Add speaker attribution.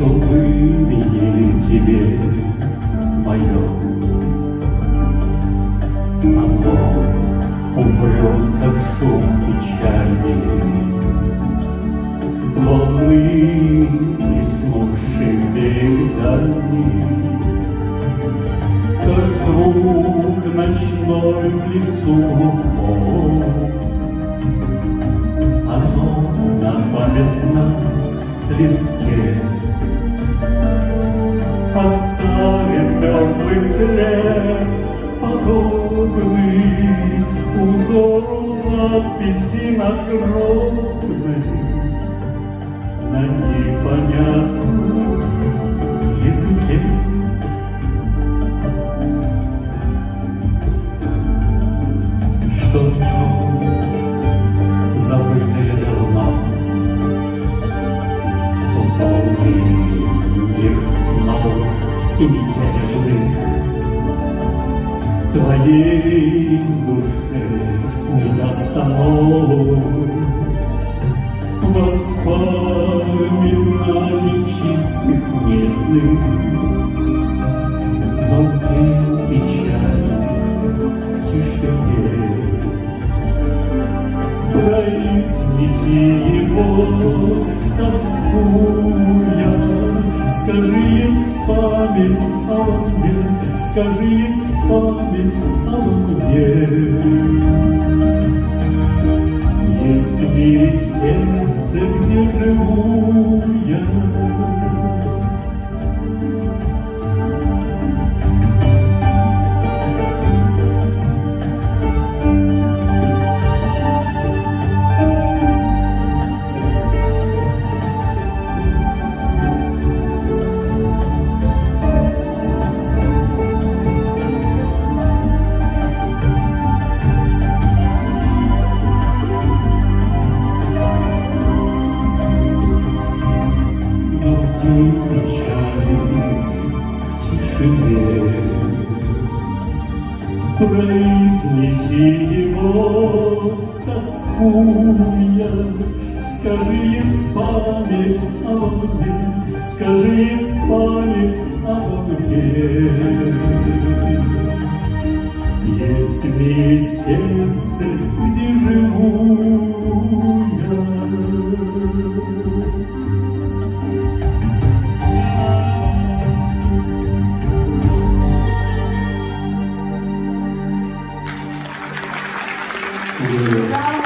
Speaker 1: Что выменили тебе мое Оно умрет, как шум печали Волны, берег дальний Как звук ночной в лесу Оно на памятном листке As и мятежных Твоей душе не даст оно Воспоминаний чистых нежных Но ты печали в тишине Произнеси его, тоскуя. Скажи, есть память обо мне, Скажи, есть память обо мне. Есть в мире сердце, тишине Произнеси его, тоскуя, Скажи, есть память обо мне, Скажи, есть память обо мне. Мире сердце,
Speaker 2: Obrigado.